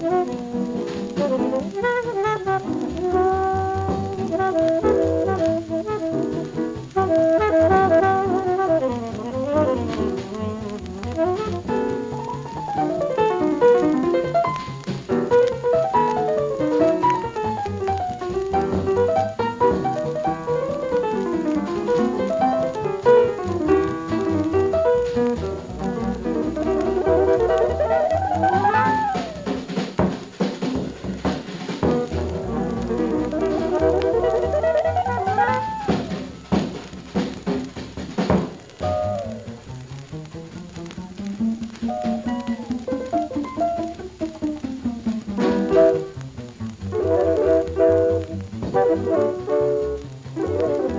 Thank you. Música